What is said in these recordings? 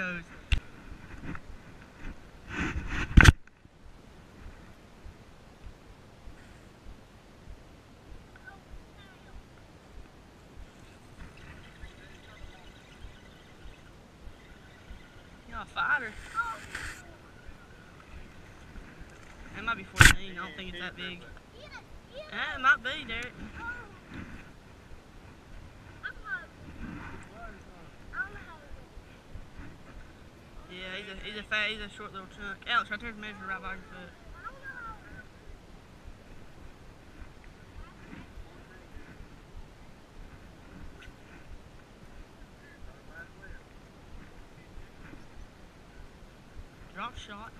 goes. You're a fighter. That might be 14. I don't think it's that big. Yeah, it might be, Derek. Yeah, he's a he's a fat, he's a short little chunk. Alex, right there's measure right by your foot. Drop shot.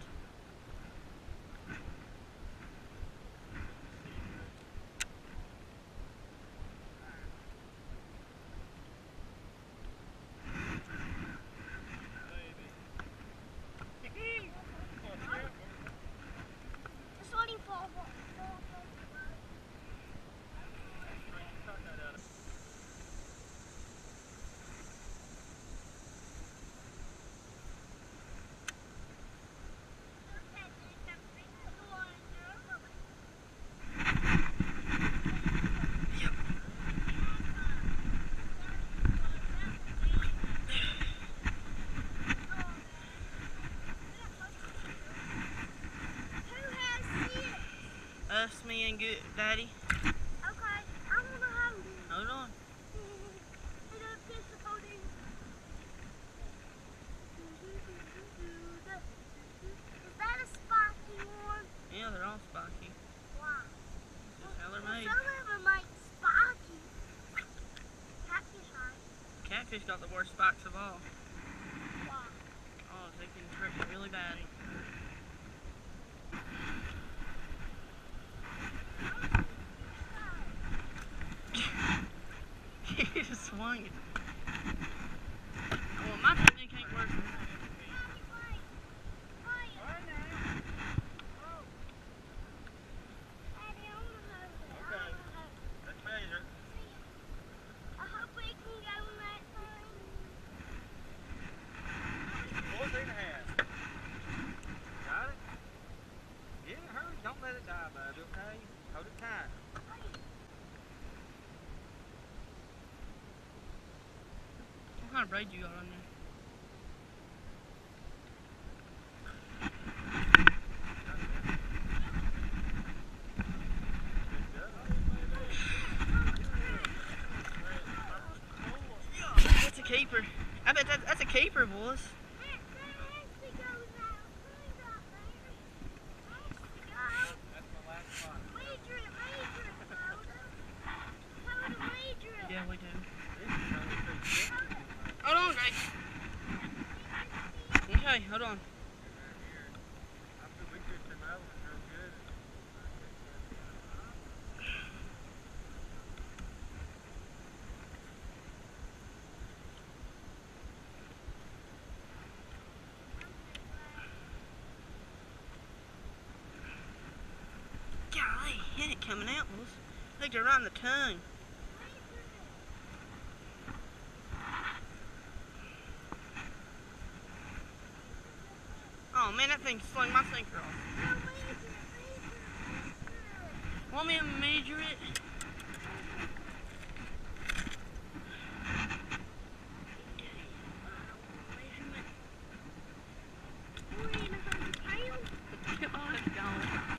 Me, and good daddy. Hold on. Is that a spiky one? Yeah, they're all spiky. Wow. That's how they're made. Some of them like spiky. Catfish got the worst spikes of all. Oh, they can trip you really bad. Swung it. Well, my technique ain't working. Fourteen and a half. Got it? Yeah, hurry. Don't let it die, bud, okay? Hold it tight. Kind of you got on there? That's a keeper. I bet that, that's a keeper, boys. That's my last spot. Yeah, we do. Hold on, Greg. Okay, hold on. After we took them out, it was good. Golly, hit it coming out. I think they're on the tongue. Oh man, that thing slung my sinker off. Want me to measure it? Oh, it's gone.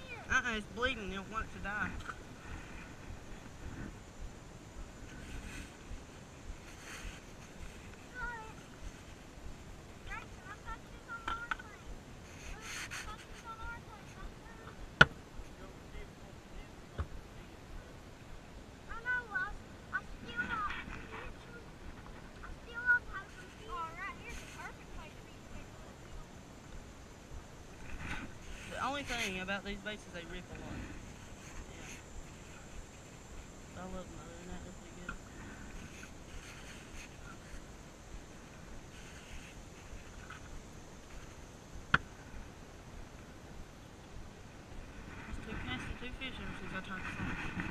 Uh-uh, it's bleeding. You don't want it to die. Thing about these baits is they rip a lot. Yeah. I love them. Two and fish ever since I turned.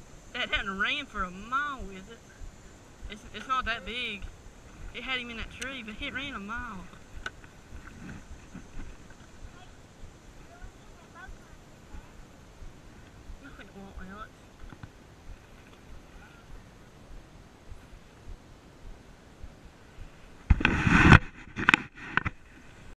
That hadn't ran for a mile with it. It's, it's not that big. It had him in that tree, but it ran a mile.